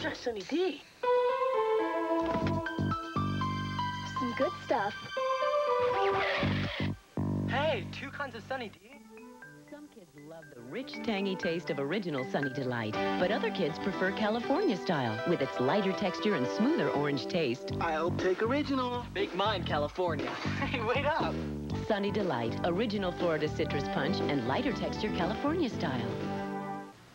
try Sunny D. Some good stuff. Hey, two kinds of Sunny D. Some kids love the rich, tangy taste of original Sunny Delight, but other kids prefer California style with its lighter texture and smoother orange taste. I'll take original. Make mine California. Hey, wait up. Sunny Delight, original Florida citrus punch and lighter texture California style.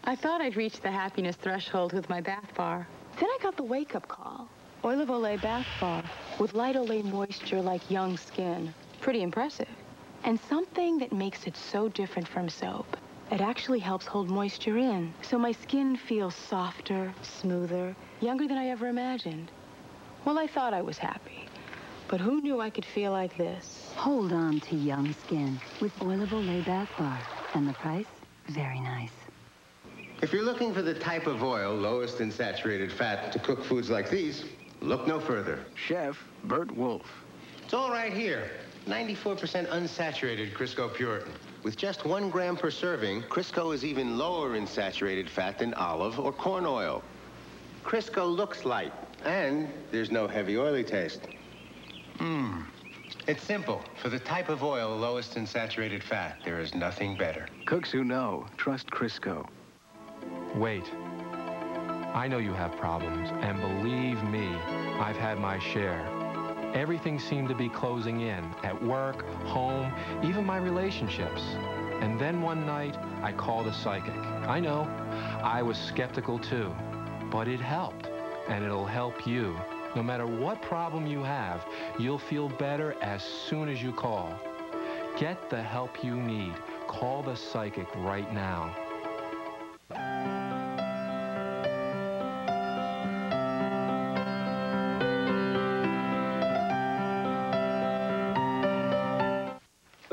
I thought I'd reached the happiness threshold with my bath bar. Then I got the wake-up call. Oil of Olay bath bar with light Olay moisture like young skin. Pretty impressive. And something that makes it so different from soap. It actually helps hold moisture in, so my skin feels softer, smoother, younger than I ever imagined. Well, I thought I was happy. But who knew I could feel like this? Hold on to young skin with Oil of Olay Bath Bar. And the price? Very nice. If you're looking for the type of oil lowest in saturated fat to cook foods like these, look no further. Chef Burt Wolf. It's all right here. 94% unsaturated Crisco Puritan. With just one gram per serving, Crisco is even lower in saturated fat than olive or corn oil. Crisco looks light, and there's no heavy oily taste. Mmm. It's simple. For the type of oil lowest in saturated fat, there is nothing better. Cooks who know trust Crisco. Wait. I know you have problems, and believe me, I've had my share. Everything seemed to be closing in, at work, home, even my relationships. And then one night, I called a psychic. I know, I was skeptical too, but it helped, and it'll help you. No matter what problem you have, you'll feel better as soon as you call. Get the help you need. Call the psychic right now.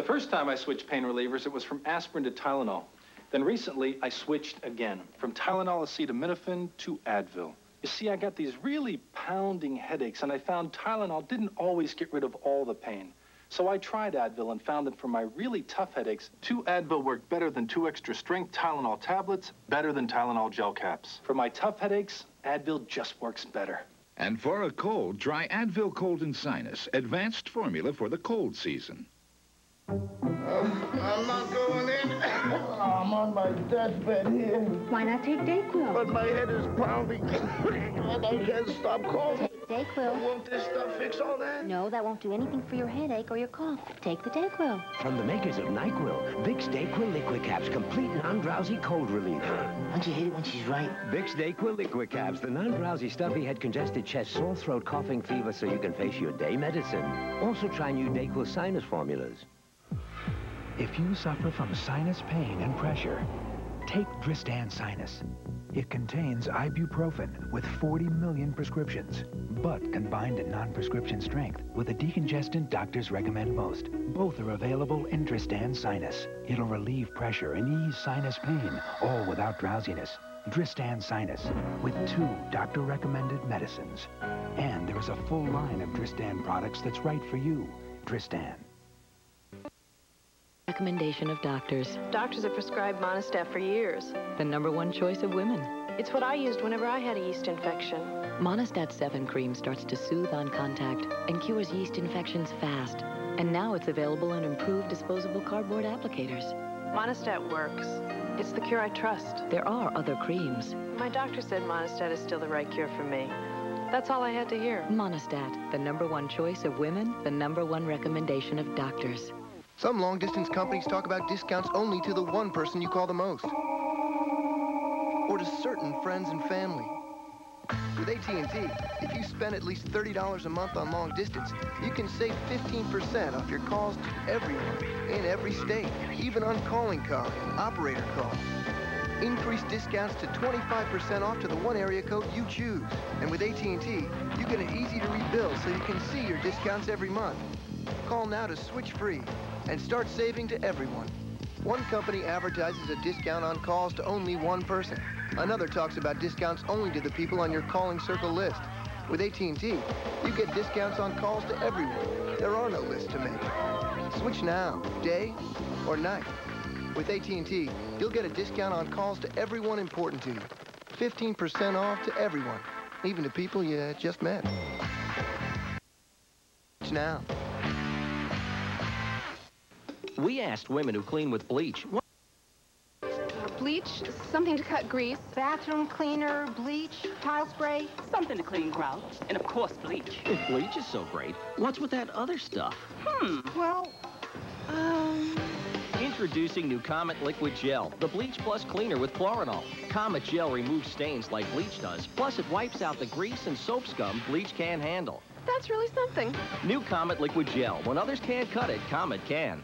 The first time I switched pain relievers, it was from aspirin to Tylenol. Then recently, I switched again, from Tylenol acetaminophen to Advil. You see, I got these really pounding headaches, and I found Tylenol didn't always get rid of all the pain. So I tried Advil and found that for my really tough headaches, two Advil worked better than two extra strength Tylenol tablets, better than Tylenol gel caps. For my tough headaches, Advil just works better. And for a cold, try Advil Cold and Sinus, advanced formula for the cold season. Oh, I'm not going in. I'm on my deathbed here. Why not take Dayquil? But my head is pounding, and I can't stop coughing. Take Dayquil. Won't this stuff fix all that? No, that won't do anything for your headache or your cough. Take the Dayquil. From the makers of NyQuil, Vicks Dayquil Liquid Caps, complete non-drowsy cold relief. Don't you hate it when she's right? Vicks Dayquil Liquid Caps, the non-drowsy stuffy head, congested chest, sore throat, coughing, fever, so you can face your day medicine. Also try new Dayquil sinus formulas. If you suffer from sinus pain and pressure, take Dristan Sinus. It contains ibuprofen with 40 million prescriptions, but combined in non-prescription strength with a decongestant doctors recommend most. Both are available in Dristan Sinus. It'll relieve pressure and ease sinus pain, all without drowsiness. Dristan Sinus, with two doctor-recommended medicines. And there is a full line of Dristan products that's right for you. Dristan. Recommendation of doctors. Doctors have prescribed Monistat for years. The number one choice of women. It's what I used whenever I had a yeast infection. Monistat 7 cream starts to soothe on contact and cures yeast infections fast. And now it's available in improved disposable cardboard applicators. Monistat works. It's the cure I trust. There are other creams. My doctor said Monistat is still the right cure for me. That's all I had to hear. Monistat, the number one choice of women, the number one recommendation of doctors. Some long-distance companies talk about discounts only to the one person you call the most. Or to certain friends and family. With AT&T, if you spend at least $30 a month on long distance, you can save 15% off your calls to everyone in every state, even on calling car and operator calls. Increased discounts to 25% off to the one area code you choose. And with AT&T, you get an easy-to-read bill so you can see your discounts every month. Call now to switch free and start saving to everyone. One company advertises a discount on calls to only one person. Another talks about discounts only to the people on your calling circle list. With AT&T, you get discounts on calls to everyone. There are no lists to make. Switch now, day or night. With AT&T, you'll get a discount on calls to everyone important to you. 15% off to everyone, even to people you just met. Switch now. We asked women who clean with bleach. What bleach, something to cut grease. Bathroom cleaner, bleach, tile spray. Something to clean grout. And of course, bleach. If bleach is so great, what's with that other stuff? Hmm, well, um... Introducing new Comet Liquid Gel, the bleach plus cleaner with Chlorinol. Comet Gel removes stains like bleach does, plus it wipes out the grease and soap scum bleach can't handle. That's really something. New Comet Liquid Gel. When others can't cut it, Comet can.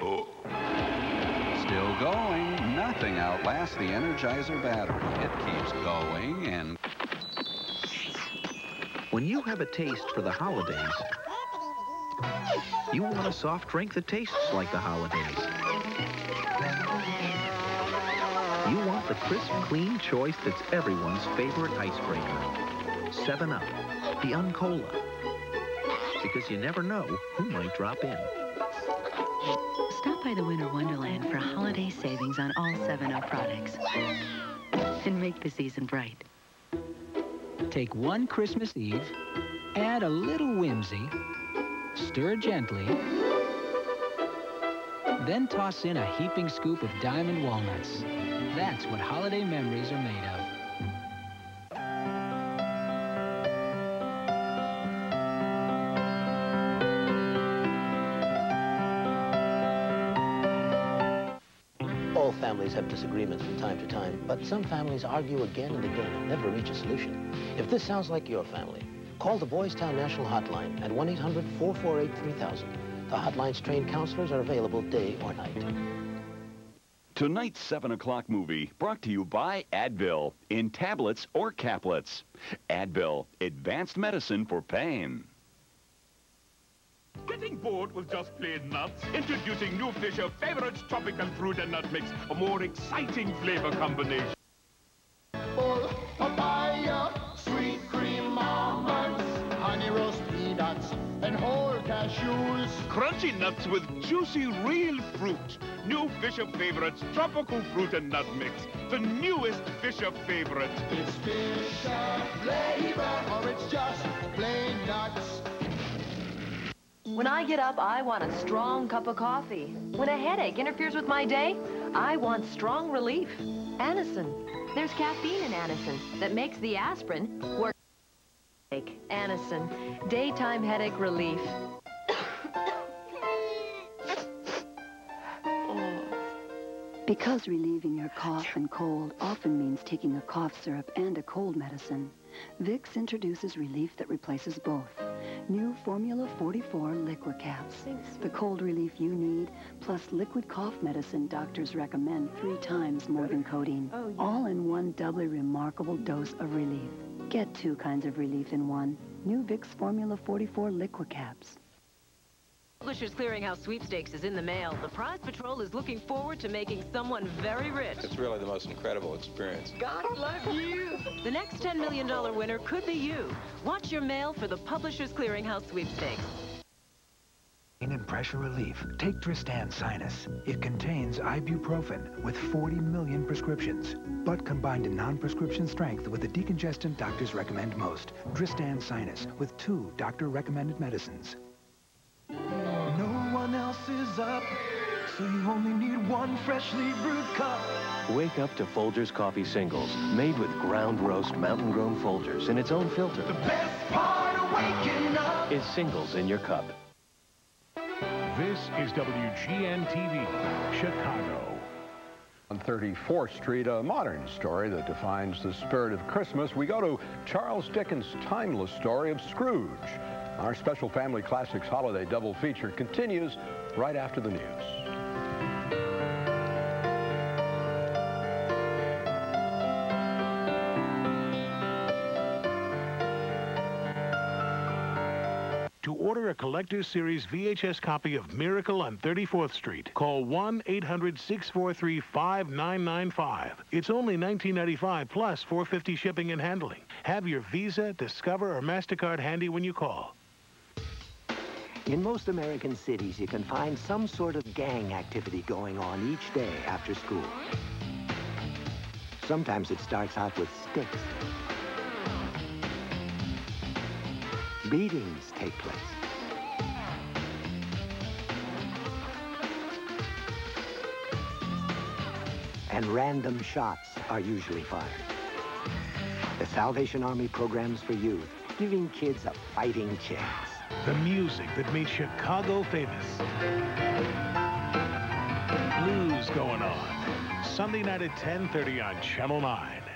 Oh. Still going. Nothing outlasts the Energizer battery. It keeps going and... When you have a taste for the holidays, you want a soft drink that tastes like the holidays. You want the crisp, clean choice that's everyone's favorite icebreaker. 7-Up, the Uncola. Because you never know who might drop in. Stop by the Winter Wonderland for holiday savings on all 7-Up products. And make the season bright. Take one Christmas Eve, add a little whimsy, stir gently, then toss in a heaping scoop of diamond walnuts. That's what holiday memories are made of. Have disagreements from time to time, but some families argue again and again and never reach a solution. If this sounds like your family, call the Boys Town National Hotline at 1-800-448-3000. The hotline's trained counselors are available day or night. Tonight's 7 o'clock movie brought to you by Advil in tablets or caplets. Advil, advanced medicine for pain. With just plain nuts? Introducing new Fisher Favorites Tropical Fruit and Nut Mix, a more exciting flavor combination. Full papaya, sweet cream almonds, honey roast peanuts, and whole cashews. Crunchy nuts with juicy real fruit. New Fisher Favorites Tropical Fruit and Nut Mix, the newest Fisher favorite. It's Fisher flavor, or it's just plain nuts. When I get up, I want a strong cup of coffee. When a headache interferes with my day, I want strong relief. Anacin. There's caffeine in Anacin that makes the aspirin work. Anacin. Daytime headache relief. Because relieving your cough and cold often means taking a cough syrup and a cold medicine, Vicks introduces relief that replaces both. New Formula 44 liquid caps. The cold relief you need, plus liquid cough medicine doctors recommend three times more than codeine. Oh, All in one doubly remarkable dose of relief. Get two kinds of relief in one. New Vicks Formula 44 liquid caps. Publishers Clearinghouse Sweepstakes is in the mail. The Prize Patrol is looking forward to making someone very rich. It's really the most incredible experience. God love you! The next $10 million winner could be you. Watch your mail for the Publishers Clearinghouse Sweepstakes. Pain and pressure relief. Take Dristan Sinus. It contains ibuprofen with 40 million prescriptions, but combined in non-prescription strength with the decongestant doctors recommend most. Dristan Sinus with two doctor-recommended medicines. No is up, so you only need one freshly brewed cup. Wake up to Folgers Coffee Singles, made with ground roast mountain-grown Folgers in its own filter. The best part of waking up is singles in your cup. This is WGN-TV, Chicago. On 34th Street, a modern story that defines the spirit of Christmas. We go to Charles Dickens' timeless story of Scrooge. Our special Family Classics holiday double feature continues right after the news. To order a Collector's Series VHS copy of Miracle on 34th Street, call 1-800-643-5995. It's only $19.95 plus 450 shipping and handling. Have your Visa, Discover, or MasterCard handy when you call. In most American cities, you can find some sort of gang activity going on each day after school. Sometimes it starts out with sticks. Beatings take place. And random shots are usually fired. The Salvation Army programs for youth, giving kids a fighting chance. The music that made Chicago famous. Blues going on. Sunday night at 10.30 on Channel 9.